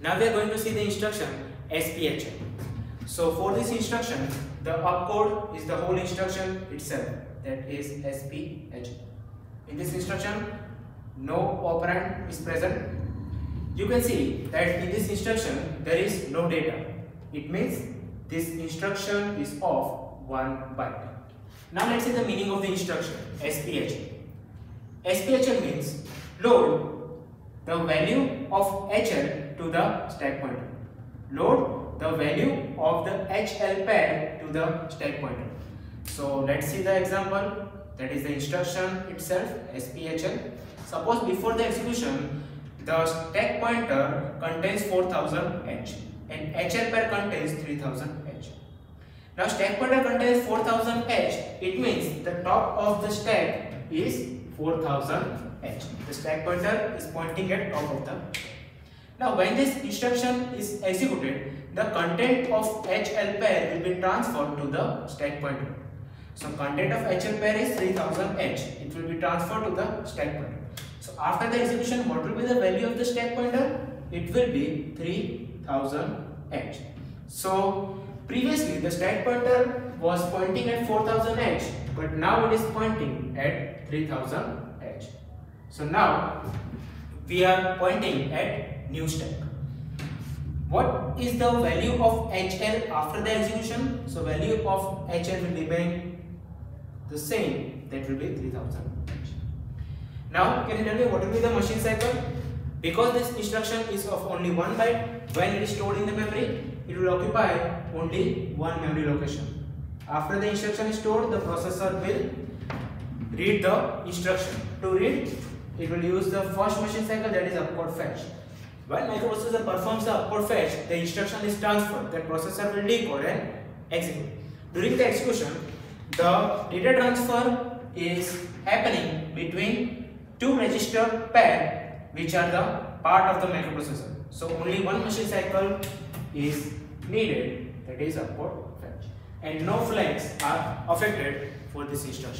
Now we are going to see the instruction SPHL. So for this instruction, the opcode is the whole instruction itself that is SPHL. In this instruction, no operand is present. You can see that in this instruction there is no data. It means this instruction is of 1 byte. Now let's see the meaning of the instruction SPHL. SPHL means load the value of HL to the stack pointer. Load the value of the HL pair to the stack pointer. So let's see the example that is the instruction itself SPHL. Suppose before the execution the stack pointer contains 4000 H and HL pair contains 3000 H. Now stack pointer contains 4000 H it means the top of the stack is 4000 H. The stack pointer is pointing at top of the now when this instruction is executed, the content of HL pair will be transferred to the stack pointer. So content of HL pair is 3000H. It will be transferred to the stack pointer. So after the execution, what will be the value of the stack pointer? It will be 3000H. So previously the stack pointer was pointing at 4000H but now it is pointing at 3000H. So now we are pointing at new stack. What is the value of HL after the execution? So value of HL will remain the same that will be 3000 Now can you tell me what will be the machine cycle? Because this instruction is of only one byte, when it is stored in the memory, it will occupy only one memory location. After the instruction is stored, the processor will read the instruction. To read, it will use the first machine cycle that is opcode fetch. When microprocessor performs the opcode fetch, the instruction is transferred. The processor will decode and execute. During the execution, the data transfer is happening between two register pair which are the part of the microprocessor. So only one machine cycle is needed that is opcode fetch and no flags are affected for this instruction.